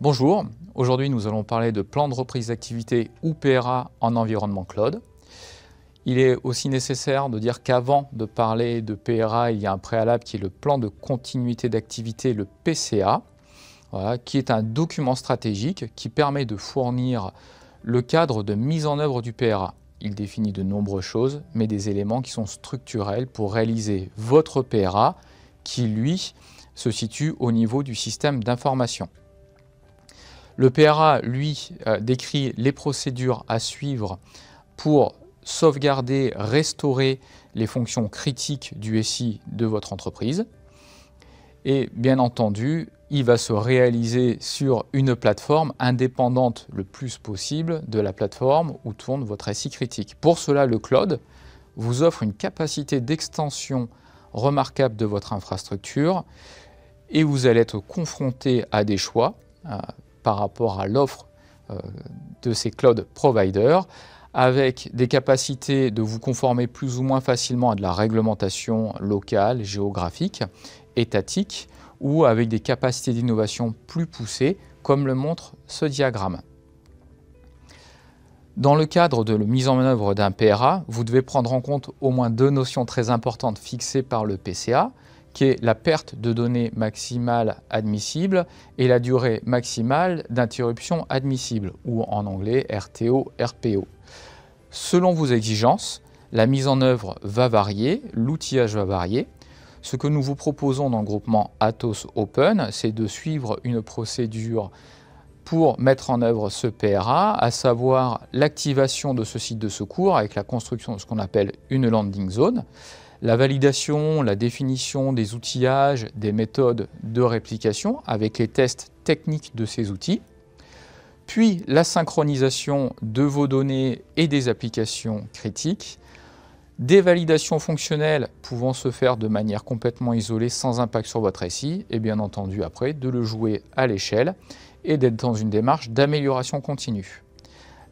Bonjour, aujourd'hui nous allons parler de plan de reprise d'activité ou PRA en environnement cloud. Il est aussi nécessaire de dire qu'avant de parler de PRA, il y a un préalable qui est le plan de continuité d'activité, le PCA, qui est un document stratégique qui permet de fournir le cadre de mise en œuvre du PRA. Il définit de nombreuses choses, mais des éléments qui sont structurels pour réaliser votre PRA, qui lui se situe au niveau du système d'information. Le PRA, lui, euh, décrit les procédures à suivre pour sauvegarder, restaurer les fonctions critiques du SI de votre entreprise. Et bien entendu, il va se réaliser sur une plateforme indépendante le plus possible de la plateforme où tourne votre SI critique. Pour cela, le cloud vous offre une capacité d'extension remarquable de votre infrastructure et vous allez être confronté à des choix par rapport à l'offre euh, de ces cloud providers, avec des capacités de vous conformer plus ou moins facilement à de la réglementation locale, géographique, étatique, ou avec des capacités d'innovation plus poussées, comme le montre ce diagramme. Dans le cadre de la mise en œuvre d'un PRA, vous devez prendre en compte au moins deux notions très importantes fixées par le PCA, qui est la perte de données maximale admissible et la durée maximale d'interruption admissible, ou en anglais RTO, RPO. Selon vos exigences, la mise en œuvre va varier, l'outillage va varier. Ce que nous vous proposons dans le groupement Atos Open, c'est de suivre une procédure pour mettre en œuvre ce PRA, à savoir l'activation de ce site de secours avec la construction de ce qu'on appelle une landing zone, la validation, la définition des outillages, des méthodes de réplication avec les tests techniques de ces outils, puis la synchronisation de vos données et des applications critiques, des validations fonctionnelles pouvant se faire de manière complètement isolée sans impact sur votre SI, et bien entendu après de le jouer à l'échelle et d'être dans une démarche d'amélioration continue.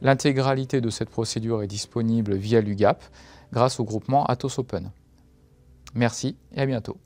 L'intégralité de cette procédure est disponible via l'UGAP grâce au groupement Atos Open. Merci et à bientôt.